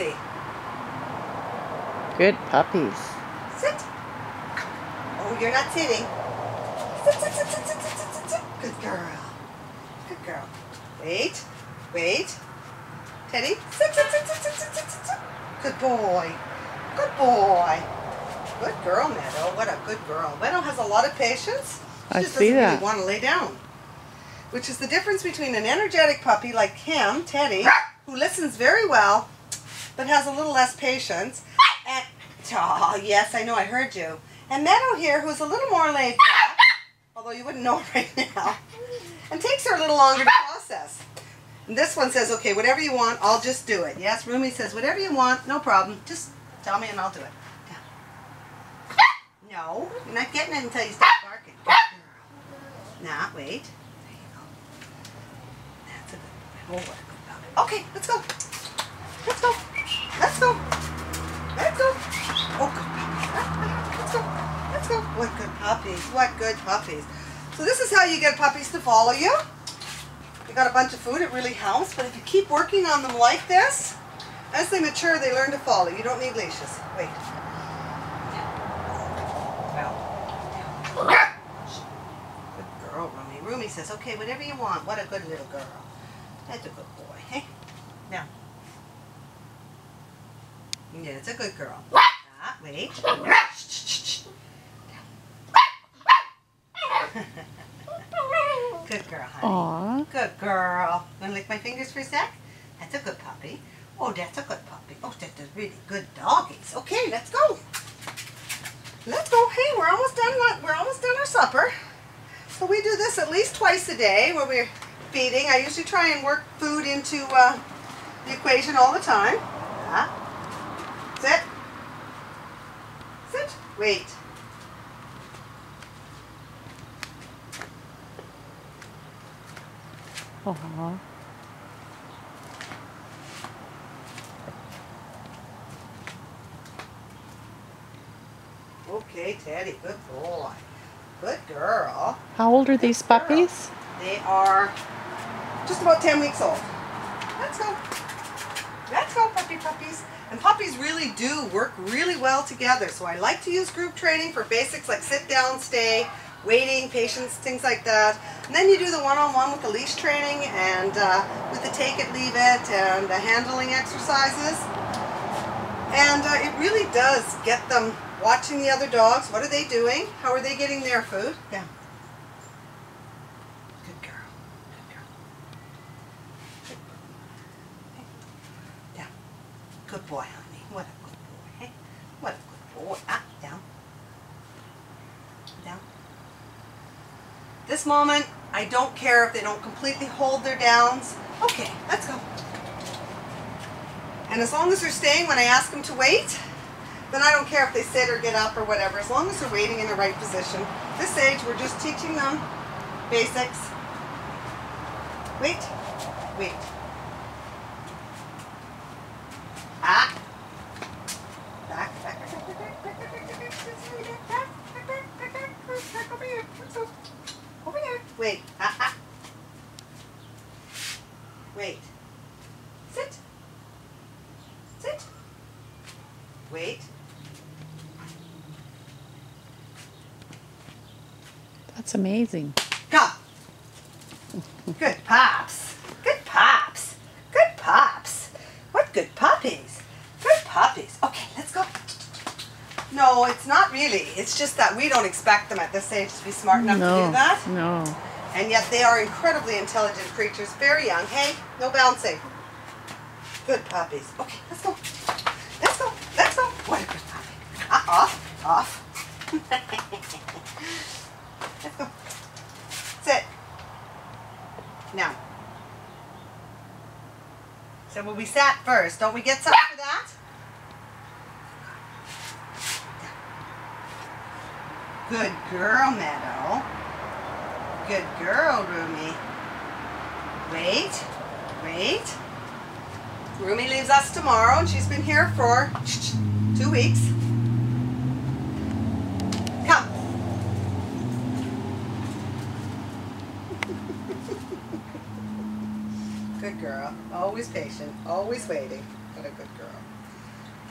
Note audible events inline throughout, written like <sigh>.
see. Good puppies. Sit. Oh, you're not sitting. Sit, sit, sit, sit, sit, sit, sit, sit. Good girl. Good girl. Wait. Wait. Teddy. Sit, sit, sit, sit, sit, sit, sit, sit. Good boy. Good boy. Good girl, Meadow. What a good girl. Meadow has a lot of patience. She I just see doesn't that. really want to lay down. Which is the difference between an energetic puppy like him, Teddy, who listens very well, but has a little less patience. And oh, yes, I know, I heard you. And Meadow here, who's a little more laid back, although you wouldn't know <laughs> right now, and takes her a little longer to process. And this one says, okay, whatever you want, I'll just do it. Yes, Roomi says, whatever you want, no problem. Just tell me and I'll do it. Yeah. <laughs> No, you're not getting it until you stop barking. Nah, wait. There you go. That's a good. Okay, let's go. Let's go. Let's go. Let's go. Oh. Let's go. Let's go. What good puppies. What good puppies. So this is how you get puppies to follow you. You got a bunch of food, it really helps, but if you keep working on them like this, as they mature, they learn to follow. You don't need leashes. Wait. Good girl, Roomi. Roomi says, okay, whatever you want. What a good little girl. That's a good boy, hey? Now. Yeah, it's a good girl. Ah, wait. Good girl, honey. Aw. Good girl. Want to lick my fingers for a sec? That's a good puppy. Oh, that's a good puppy. Oh, that's a really good doggies. Okay, let's go. Let's go. Hey, we're almost done. We're almost done our supper. So we do this at least twice a day when we're feeding. I usually try and work food into uh, the equation all the time. Ah. Sit. Sit. Wait. Uh-huh. Okay, Teddy. Good boy. Good girl. How old are these girl. puppies? They are just about 10 weeks old. Let's go. Let's go, puppy puppies. And puppies really do work really well together. So I like to use group training for basics like sit down, stay, waiting, patience, things like that. And then you do the one-on-one with the leash training and uh, with the take it, leave it, and the handling exercises. And uh, it really does get them watching the other dogs. What are they doing? How are they getting their food? Yeah. Good girl. Good girl. Good boy. Yeah. Good boy, honey. What a good boy. Hey. What a good boy. Ah, down. Down. This moment, I don't care if they don't completely hold their downs. Okay, let's go. And as long as they're staying when I ask them to wait, then I don't care if they sit or get up or whatever, as long as they're waiting in the right position. This age, we're just teaching them basics. Wait, wait. Wait. Sit. Sit. Wait. That's amazing. Come. Good pops. Good pops. Good pops. What good puppies. Good puppies. Okay, let's go. No, it's not really. It's just that we don't expect them at this age to be smart enough to do that. No. And yet they are incredibly intelligent creatures, very young. Hey, no bouncing. Good puppies. Okay, let's go. Let's go. Let's go. What a good puppy. Ah, off. Off. <laughs> let's go. Sit. Now. So when we sat first, don't we get something for that? Good girl, Meadow. Good girl, Roomi. Wait, wait. Roomi leaves us tomorrow, and she's been here for two weeks. Come. <laughs> Good girl. Always patient. Always waiting. What a good girl.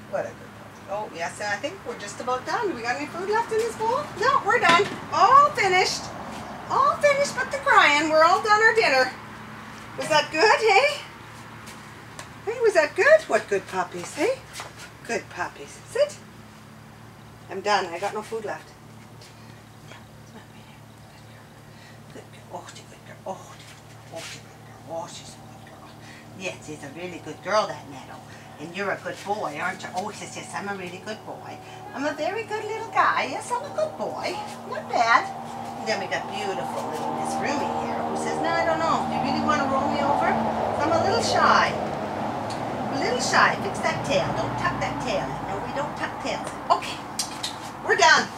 What a good girl. Oh, yes, I think we're just about done. Do we got any food left in this bowl? No, we're done. All finished. Crying. We're all done our dinner. Was that good, hey? Hey, was that good? What good puppies, hey? Good puppies. Sit. I'm done. I got no food left. Yes, she's a really good girl, that Nettle. And you're a good boy, aren't you? Oh, yes, yes, I'm a really good boy. I'm a very good little guy. Yes, I'm a good boy. Not bad. Then we got beautiful little Miss Roomi here who says, no, I don't know. Do you really want to roll me over? I'm a little shy. A little shy. Fix that tail. Don't tuck that tail. No, we don't tuck tails. Okay. We're done.